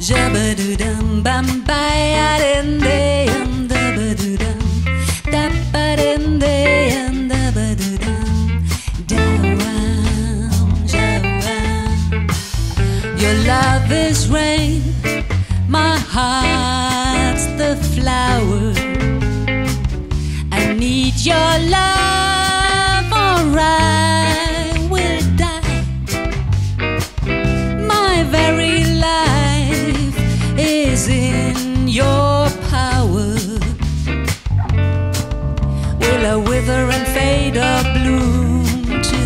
Jabba-doo-dum, bam-ba-ya-dum-dum, dabba-doo-dum, dabba-dum-dum, dabba-doo-dum, dawam, jawam. Your love is rain, my heart's the flower. I need your love,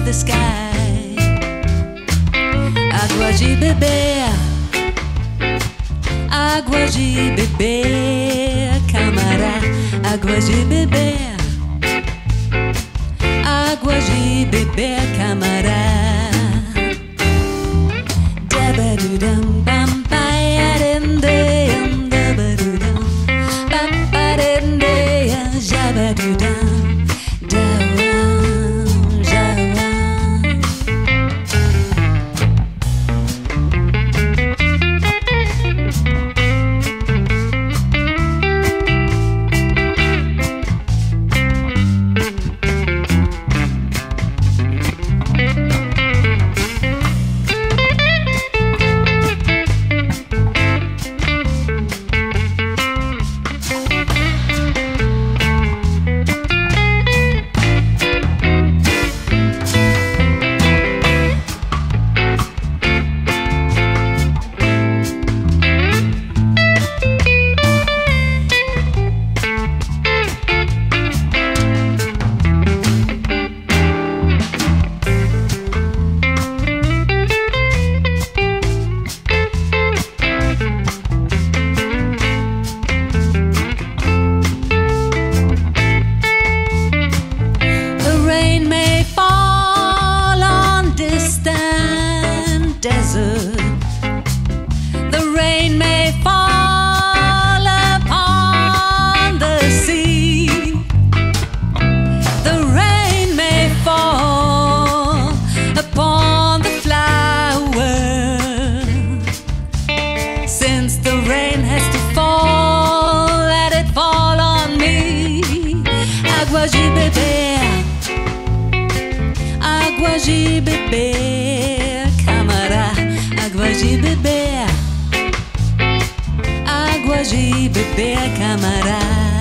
the sky? Água de beber, água de beber, camará, água de beber, água de beber, água de beber, camará. Água de beber, água de beber, camará.